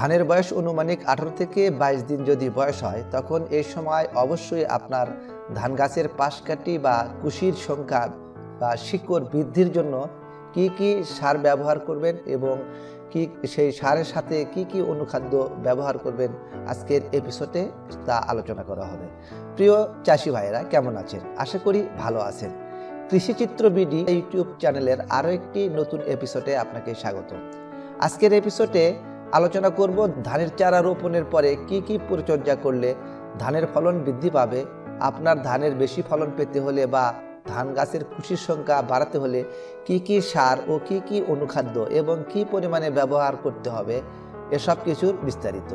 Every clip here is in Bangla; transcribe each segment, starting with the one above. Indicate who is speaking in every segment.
Speaker 1: ধানের বয়স অনুমানিক আঠারো থেকে বাইশ দিন যদি বয়স হয়, তখন এই সময় অবশ্যই আপনার ধান গাছের পাশকাঠি বা কুশির সংখ্যা বা শিকড় বৃদ্ধির জন্য কি কি সার ব্যবহার করবেন এবং কি সেই সারের সাথে কি কি অনুখাদ্য ব্যবহার করবেন আজকের এপিসোডে তা আলোচনা করা হবে। প্রিয় চাষি ভাইয়েরা, কেমন আছেন? আশা করি ভালো আছেন। কৃষিচিত্র বিডি ইউটিউব চ্যানেলের আরও একটি নতুন এপিসোডে আপনাকে স্বাগত। আজকের এপিসোডে আলোচনা করব ধানের চারা রোপণের পরে কি কি পরিচর্যা করলে ধানের ফলন বৃদ্ধি পাবে, আপনার ধানের বেশি ফলন পেতে হলে বা ধান গাছের খুশির সংখ্যা বাড়াতে হলে কি কি সার ও কি কি অনুখাদ্য এবং কি পরিমাণে ব্যবহার করতে হবে, এসব কিছুর বিস্তারিত।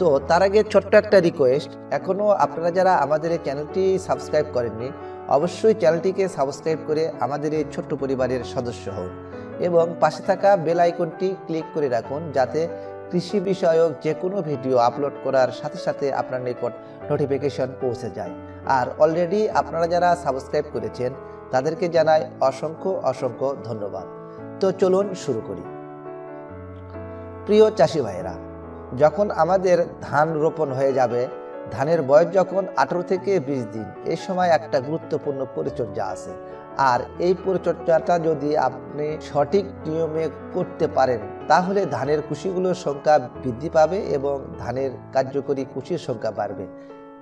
Speaker 1: তো তার আগে ছোট্ট একটা রিকোয়েস্ট এখনও আপনারা যারা আমাদের এই চ্যানেলটি সাবস্ক্রাইব করেননি, অবশ্যই চ্যানেলটিকে সাবস্ক্রাইব করে আমাদের এই ছোট্ট পরিবারের সদস্য হন এবং পাশে থাকা বেল আইকনটি ক্লিক করে রাখুন যাতে কৃষি বিষয়ক যে কোনো ভিডিও আপলোড করার সাথে সাথে আপনার নিকট নোটিফিকেশন পৌঁছে যায়। আর অলরেডি আপনারা যারা সাবস্ক্রাইব করেছেন, তাদেরকে জানাই অসংখ্য অসংখ্য ধন্যবাদ। তো চলুন শুরু করি। প্রিয় চাষি ভাইয়েরা, যখন আমাদের ধান রোপণ হয়ে যাবে ধানের বয়স যখন আঠারো থেকে বিশ দিন এই সময় একটা গুরুত্বপূর্ণ পরিচর্যা আছে। আর এই পরিচর্যাটা যদি আপনি সঠিক নিয়মে করতে পারেন, তাহলে ধানের কুশিগুলোর সংখ্যা বৃদ্ধি পাবে এবং ধানের কার্যকরী কুশির সংখ্যা বাড়বে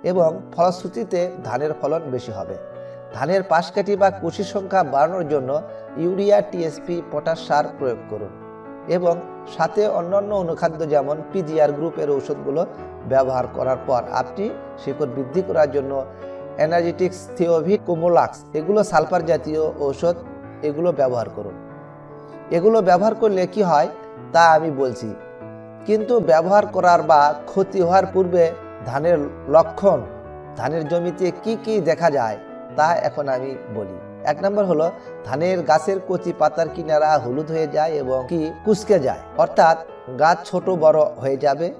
Speaker 1: এবং ফলশ্রুতিতে ধানের ফলন বেশি হবে। ধানের পাশকাঠি বা কুশির সংখ্যা বাড়ানোর জন্য ইউরিয়া, টিএসপি, পটাশ সার প্রয়োগ করুন। এবং সাথে অন্যান্য অনুখাদ্য যেমন পিজিআর গ্রুপের ঔষধগুলো ব্যবহার করার পর আপনি শিকড় বৃদ্ধি করার জন্য এনার্জেটিক্স থিওভিক কোমোলাক্স এগুলো সালফার জাতীয় ঔষধ এগুলো ব্যবহার করুন। এগুলো ব্যবহার করলে কি হয় তা আমি বলছি। কিন্তু ব্যবহার করার বা ক্ষতি হওয়ার পূর্বে ধানের লক্ষণ, ধানের জমিতে কি কি দেখা যায় তা এখন আমি বলি। এক নম্বর হলো, ধানের গাছের কচি পাতার কিনারা হলুদ হয়ে যায় এবং কি কুচকে যায়। অর্থাৎ গাছ ছোট, বড় হয়ে যাবে।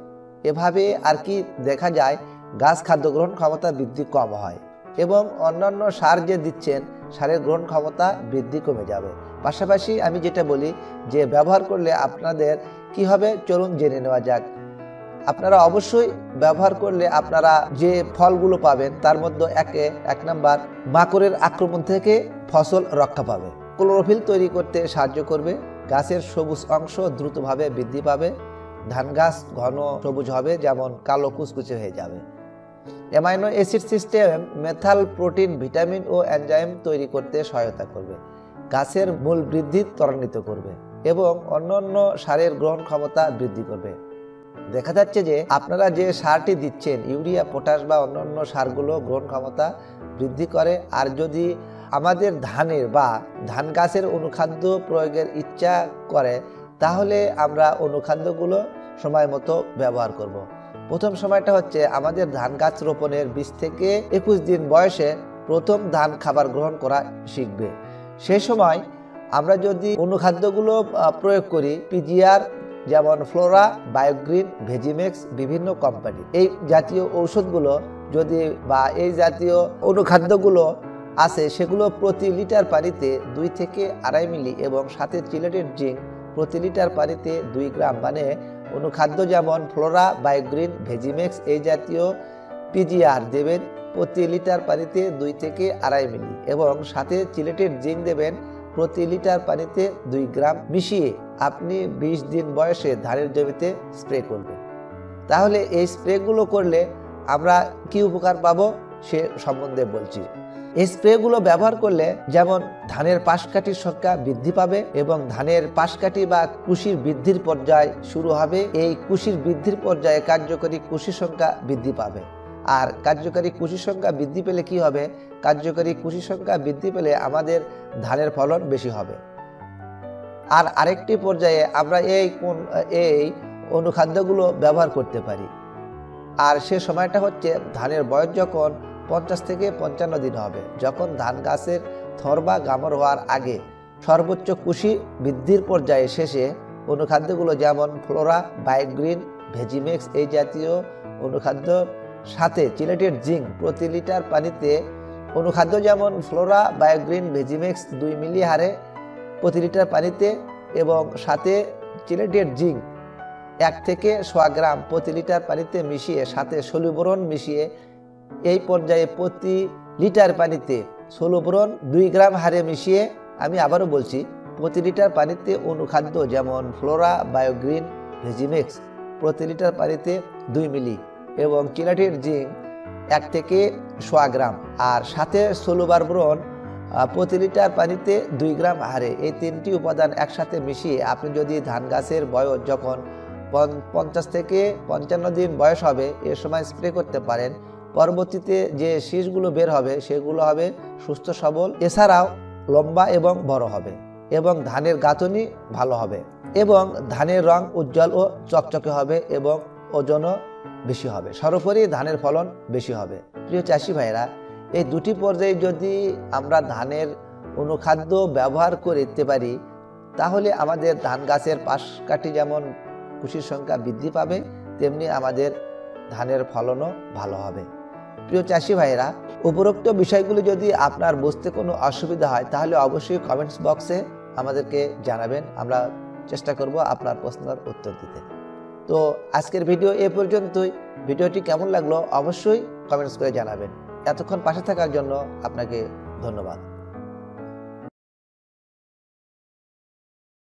Speaker 1: এভাবে আর কি দেখা যায়, গাছ খাদ্য গ্রহণ ক্ষমতা বৃদ্ধি কম হয় এবং অন্যান্য সার যে দিচ্ছেন, সারের গ্রহণ ক্ষমতা বৃদ্ধি কমে যাবে। পাশাপাশি আমি যেটা বলি যে, ব্যবহার করলে আপনাদের কি হবে? চলুন জেনে নেওয়া যাক। আপনারা অবশ্যই ব্যবহার করলে আপনারা যে ফলগুলো পাবেন, তার মধ্যে একে, এক নাম্বার, মাকড়ের আক্রমণ থেকে ফসল রক্ষা পাবে। ক্লোরোফিল তৈরি করতে সাহায্য করবে, গাছের সবুজ অংশ দ্রুতভাবে বৃদ্ধি পাবে, ধান গাছ ঘন সবুজ হবে, যেমন কালো কুচকুচে হয়ে যাবে। অ্যামাইনো অ্যাসিড সিস্টেম মেথাল প্রোটিন, ভিটামিন ও এনজাইম তৈরি করতে সহায়তা করবে, গাছের মূল বৃদ্ধি ত্বরান্বিত করবে এবং অন্যান্য সারের গ্রহণ ক্ষমতা বৃদ্ধি করবে। দেখা যাচ্ছে যে আপনারা যে সারটি দিচ্ছেন, ইউরিয়া, পটাশ বা অন্যান্য সারগুলো গ্রহণ ক্ষমতা বৃদ্ধি করে, আর যদি আমাদের ধানের বা ধান গাছের অনুখাদ্য প্রয়োগের ইচ্ছা করে, তাহলে আমরা অনুখাদ্যগুলো সময় মতো ব্যবহার করব। প্রথম সময়টা হচ্ছে আমাদের ধান গাছ রোপণের বিশ থেকে একুশ দিন বয়সে প্রথম ধান খাবার গ্রহণ করা শিখবে সেই সময় আমরা যদি অনুখাদ্যগুলো প্রয়োগ করি পিজিআর যেমন ফ্লোরা, বায়োগ্রিন, ভেজিমেক্স, বিভিন্ন কোম্পানি। এই জাতীয় ঔষধগুলো যদি বা এই জাতীয় অনুখাদ্যগুলো আছে, সেগুলো প্রতি লিটার পানিতে দুই থেকে আড়াই মিলি এবং সাথে চিলেটেড জিঙ্ক প্রতি লিটার পানিতে দুই গ্রাম। মানে অনুখাদ্য যেমন ফ্লোরা, বায়োগ্রিন, ভেজিমেক্স, এই জাতীয় পিজিআর দেবেন প্রতি লিটার পানিতে দুই থেকে আড়াই মিলি এবং সাথে চিলেটেড জিঙ্ক দেবেন প্রতি লিটার পানিতে দুই গ্রাম। মিশিয়ে আপনি ২০ দিন বয়সে ধানের জমিতে স্প্রে করবেন। তাহলে এই স্প্রেগুলো করলে আমরা কি উপকার পাবো সে সম্বন্ধে বলছি। এই স্প্রেগুলো ব্যবহার করলে যেমন ধানের পাশকাঠির সংখ্যা বৃদ্ধি পাবে এবং ধানের পাশকাঠি বা কুশির বৃদ্ধির পর্যায় শুরু হবে। এই কুশির বৃদ্ধির পর্যায়ে কার্যকরী কুশির সংখ্যা বৃদ্ধি পাবে। আর কার্যকারী কুশি সংখ্যা বৃদ্ধি পেলে কি হবে? কার্যকরী কুশি সংখ্যা বৃদ্ধি পেলে আমাদের ধানের ফলন বেশি হবে। আর আরেকটি পর্যায়ে আমরা এই কোন, এই অনুখাদ্যগুলো ব্যবহার করতে পারি। আর সে সময়টা হচ্ছে ধানের বয়স যখন পঞ্চাশ থেকে পঞ্চান্ন দিন হবে, যখন ধান গাছের থর বা গামর হওয়ার আগে সর্বোচ্চ কুশি বৃদ্ধির পর্যায়ে শেষে অনুখাদ্যগুলো যেমন ফ্লোরা বায়োগ্রিন ভেজিমেক্স এই জাতীয় অনুখাদ্য, সাথে চিলেটেড জিঙ্ক প্রতি লিটার পানিতে অনুখাদ্য যেমন ফ্লোরা বায়োগ্রিন ভেজিমেক্স দুই মিলি হারে প্রতি লিটার পানিতে এবং সাথে চিলেটেড জিঙ্ক এক থেকে সোয়া গ্রাম প্রতি লিটার পানিতে মিশিয়ে সাথে সলিবরণ মিশিয়ে এই পর্যায়ে প্রতি লিটার পানিতে ষোলোবরণ দুই গ্রাম হারে মিশিয়ে আমি আবারও বলছি, প্রতি লিটার পানিতে অনুখাদ্য যেমন ফ্লোরা, বায়োগ্রিন, ভেজিমিক্স প্রতি লিটার পানিতে দুই মিলি এবং কিলাটির জিঙ্ক এক থেকে সোয়া গ্রাম। আর সাথে ষোলোবার ব্রণ প্রতি লিটার পানিতে দুই গ্রাম হারে এই তিনটি উপাদান একসাথে মিশিয়ে আপনি যদি ধান গাছের বয়স যখন পঞ্চাশ থেকে পঞ্চান্ন দিন বয়স হবে, এ সময় স্প্রে করতে পারেন। পরবর্তীতে যে শীষগুলো বের হবে, সেগুলো হবে সুস্থ সবল, এছাড়াও লম্বা এবং বড় হবে এবং ধানের গাঁথনি ভালো হবে এবং ধানের রং উজ্জ্বল ও চকচকে হবে এবং ওজনও বেশি হবে। সর্বোপরি ধানের ফলন বেশি হবে। প্রিয় চাষি ভাইরা এই দুটি পর্যায়ে যদি আমরা ধানের অনুখাদ্য ব্যবহার করতে পারি, তাহলে আমাদের ধান গাছের পাশ কাঠি যেমন কুশির সংখ্যা বৃদ্ধি পাবে, তেমনি আমাদের ধানের ফলনও ভালো হবে। প্রিয় চাষি ভাইরা উপরোক্ত বিষয়গুলো যদি আপনার বুঝতে কোনো অসুবিধা হয়, তাহলে অবশ্যই কমেন্টস বক্সে আমাদেরকে জানাবেন, আমরা চেষ্টা করব আপনার প্রশ্নের উত্তর দিতে। তো আজকের ভিডিও এ পর্যন্তই। ভিডিওটি কেমন লাগল অবশ্যই কমেন্টস করে জানাবেন। এতক্ষণ পাশে থাকার জন্য আপনাকে ধন্যবাদ।